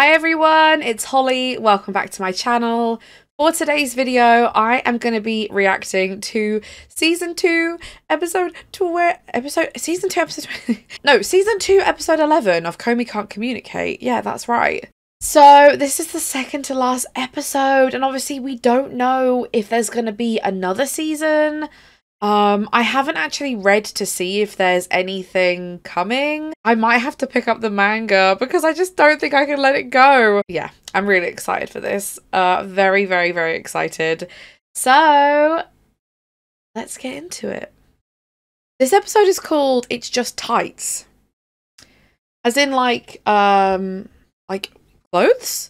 Hi everyone, it's Holly. Welcome back to my channel. For today's video, I am going to be reacting to season 2, episode 2 where episode season 2 episode No, season 2 episode 11 of Komi Can't Communicate. Yeah, that's right. So, this is the second to last episode and obviously we don't know if there's going to be another season. Um, I haven't actually read to see if there's anything coming. I might have to pick up the manga because I just don't think I can let it go. Yeah, I'm really excited for this. Uh, very, very, very excited. So, let's get into it. This episode is called It's Just Tights. As in like, um, like clothes?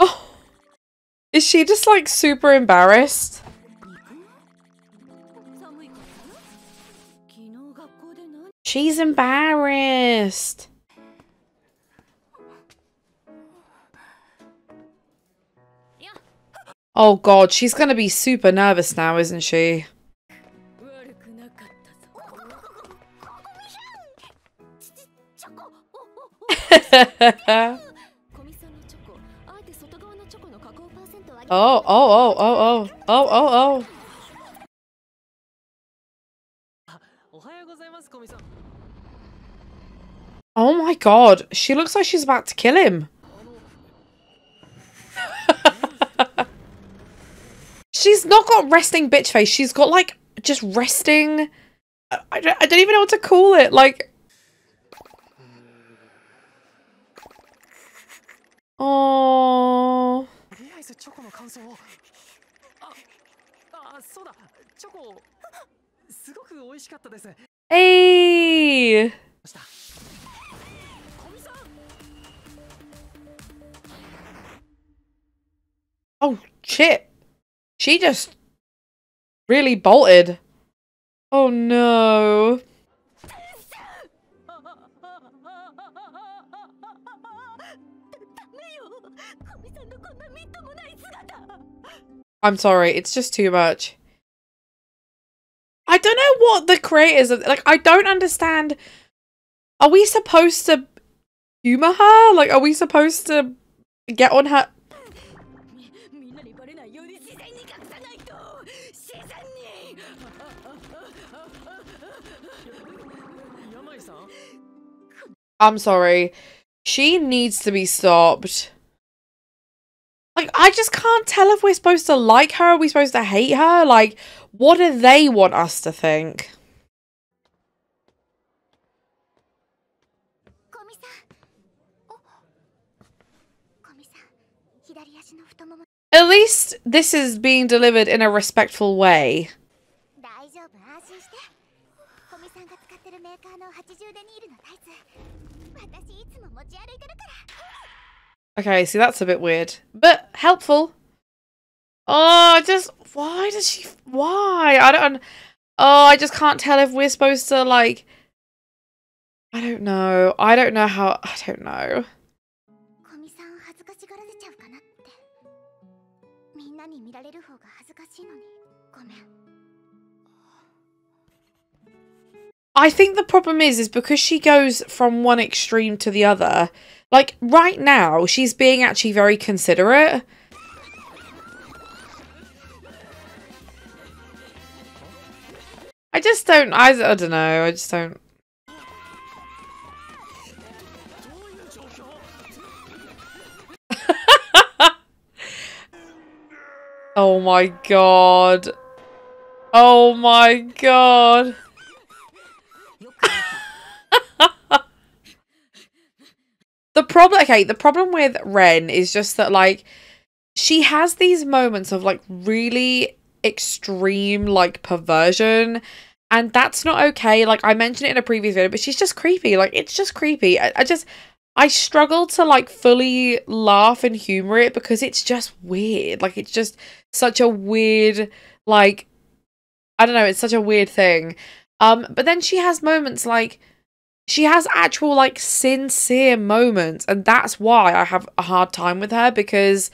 Oh! Is she just like super embarrassed? She's embarrassed. Oh god, she's gonna be super nervous now, isn't she? oh, oh, oh, oh, oh, oh, oh, oh. おはようございます、コミさん。 Oh my god, she looks like she's about to kill him. she's not got resting bitch face. She's got like just resting. I, I, don't, I don't even know what to call it. Like. Oh. とりあえずチョコの感想を。あ、あ、そうだ、チョコ。すごく美味しかったです。 Hey. した。コミさん。 Oh shit. She just really bolted. Oh no. I'm sorry, it's just too much. I don't know what the creators of like I don't understand are we supposed to humor her? Like are we supposed to get on her I'm sorry. She needs to be stopped. Like, I just can't tell if we're supposed to like her, are we supposed to hate her? Like, what do they want us to think? At least this is being delivered in a respectful way. Okay, see, that's a bit weird. But helpful. Oh, just why does she? Why I don't. Oh, I just can't tell if we're supposed to like. I don't know. I don't know how. I don't know. I think the problem is, is because she goes from one extreme to the other, like, right now, she's being actually very considerate. I just don't, I, I don't know, I just don't. oh my god. Oh my god. problem okay, the problem with Ren is just that like she has these moments of like really extreme like perversion and that's not okay. Like I mentioned it in a previous video, but she's just creepy. Like it's just creepy. I, I just I struggle to like fully laugh and humor it because it's just weird. Like it's just such a weird like I don't know, it's such a weird thing. Um but then she has moments like she has actual like sincere moments and that's why I have a hard time with her because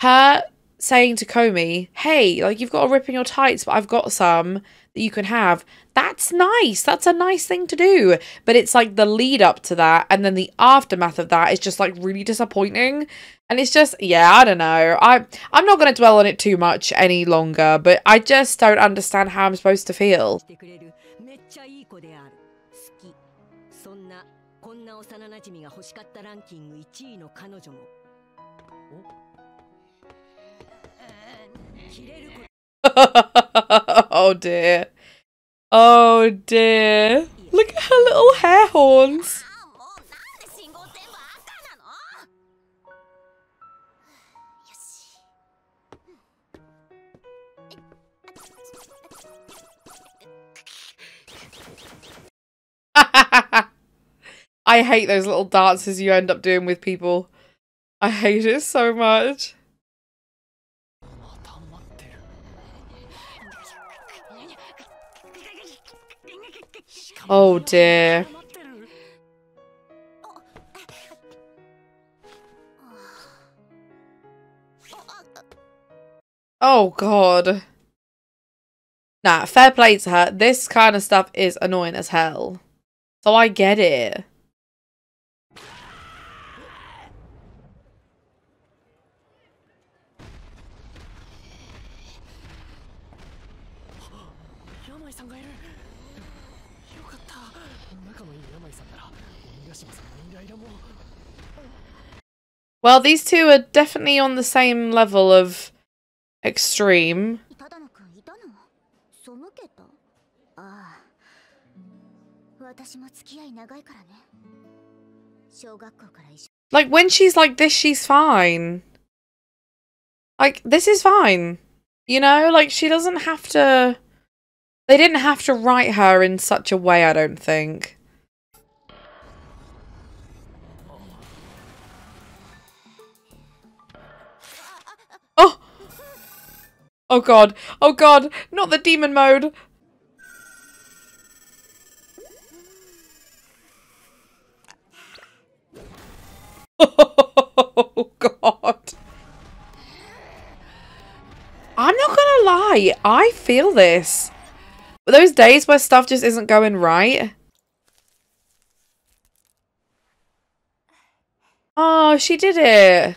her saying to Komi, hey, like you've got a rip in your tights, but I've got some that you can have. That's nice. That's a nice thing to do. But it's like the lead up to that and then the aftermath of that is just like really disappointing. And it's just yeah, I don't know. I I'm not going to dwell on it too much any longer, but I just don't understand how I'm supposed to feel. そんなこんな幼なじみが欲しかったランキング1位の彼女もお切れるこ oh dear. Oh dear. Look at her little hair horns. I hate those little dances you end up doing with people. I hate it so much. Oh dear. Oh god. Nah, fair play to her. This kind of stuff is annoying as hell. So I get it. Well, these two are definitely on the same level of extreme. Like, when she's like this, she's fine. Like, this is fine. You know, like, she doesn't have to... They didn't have to write her in such a way, I don't think. Oh god. Oh god. Not the demon mode. Oh god. I'm not gonna lie, I feel this. Those days where stuff just isn't going right. Oh, she did it.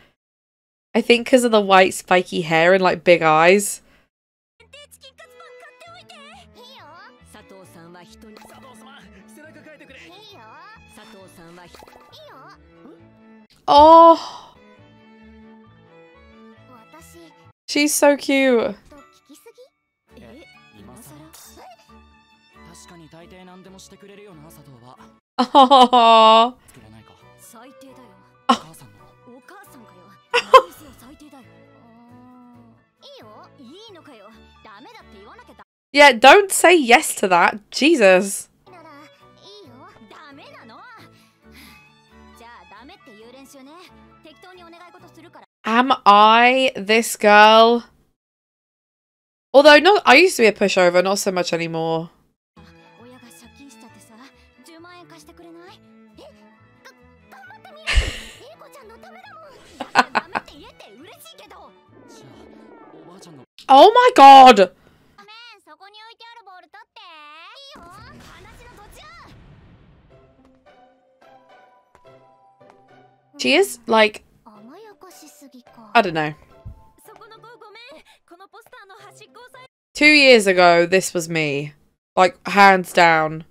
I think because of the white spiky hair and like big eyes. Oh! She's so cute. Oh. 最低だよいいよいいのかよダメだって言わなきゃダ yeah. Don't say yes to that. Jesus. メならいいよダメなのじゃあダメって言う練習ね適当にお願い事するから Am I this girl? Although not, I used to be a pushover, not so much anymore. Oh my god! She is, like... I don't know. Two years ago, this was me. Like, hands down.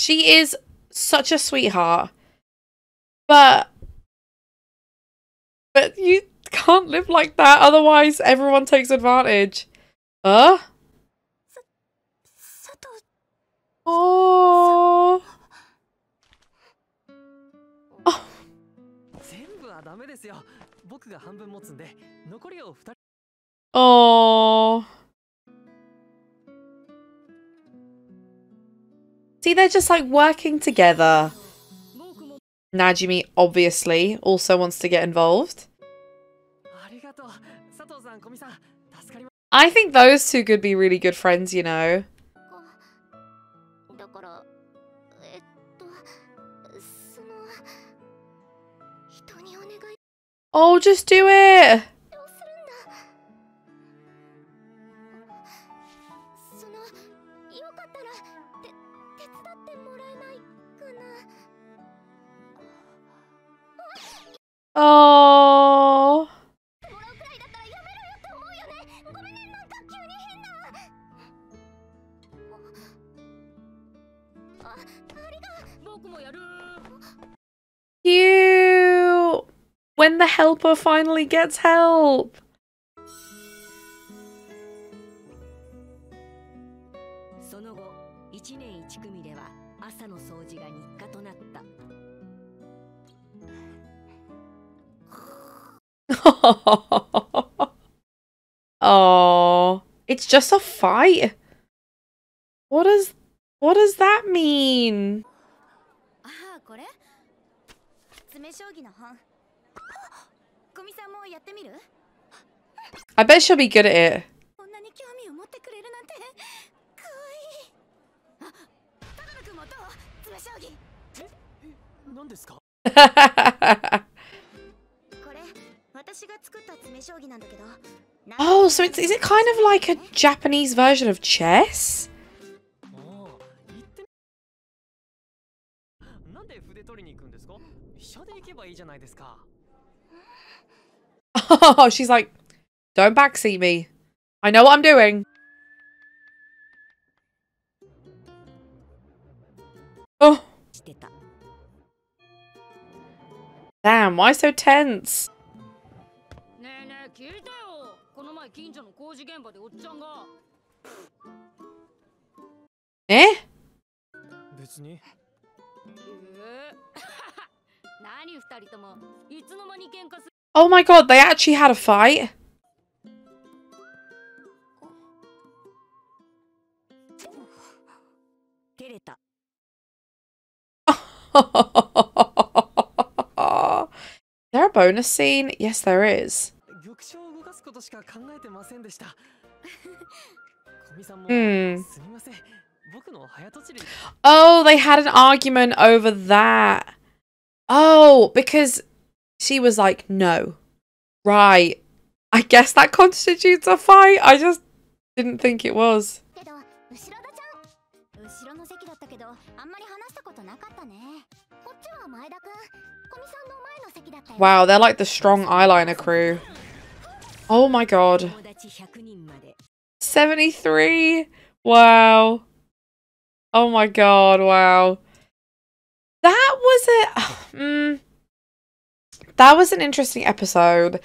She is such a sweetheart, but but you can't live like that. Otherwise, everyone takes advantage. Huh? Oh. oh. Oh. See, they're just like working together. Najimi obviously also wants to get involved. I think those two could be really good friends, you know. Oh, just do it! をするんだそのよかったらて手伝ってもらえないかな Oh. もらうくらいだったらやめろよって思うよねごめんねなんか急に変なあありが僕もやる Cute. When the helper finally gets help. その後1年1組では朝の掃除が日課となった oh, it's just a fight. What does what does that mean? ああこれ詰将棋の本古見さんもやってみる I bet she'll be good at it. こんなに興味を持ってくれるなんてかわいい 何ですかこれ私が作った詰将棋なんだけど oh, so it's is it kind of like a Japanese version of chess? もう行ってみなんで筆取りに行くんですか飛車で行けばいいじゃないですか Oh, she's like, don't backseat me. I know what I'm doing. Oh, してた damn, why so tense? ねえねえ聞いてよこの前近所の工事現場でおっちゃんが Eh? 別にええ何二人ともいつの間に喧嘩する Oh my god, they actually had a fight. is there a bonus scene? Yes, there is. Hmm. hmm. Oh, they had an argument over that. Oh, because she was like, no. Right. I guess that constitutes a fight. I just didn't think it was. Wow, they're like the strong eyeliner crew. Oh my god. 73? Wow. Oh my god, wow. That was it. Mm, that was an interesting episode.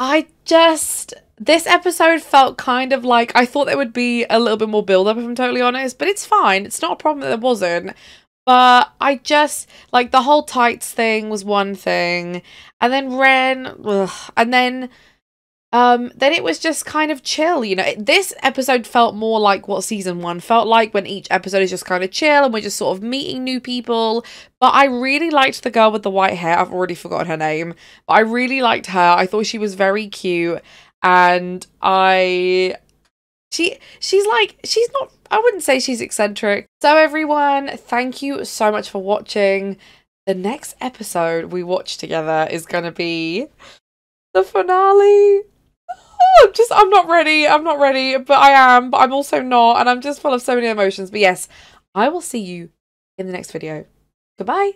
I just this episode felt kind of like I thought there would be a little bit more build up if I'm totally honest, but it's fine. It's not a problem that there wasn't. But I just like the whole tights thing was one thing, and then Ren, ugh, and then um, then it was just kind of chill. You know, this episode felt more like what season one felt like when each episode is just kind of chill and we're just sort of meeting new people. But I really liked the girl with the white hair. I've already forgotten her name, but I really liked her. I thought she was very cute, and I she she's like she's not I wouldn't say she's eccentric. So everyone, thank you so much for watching. The next episode we watch together is going to be the finale. Oh, just I'm not ready. I'm not ready, but I am, but I'm also not and I'm just full of so many emotions. But yes, I will see you in the next video. Goodbye.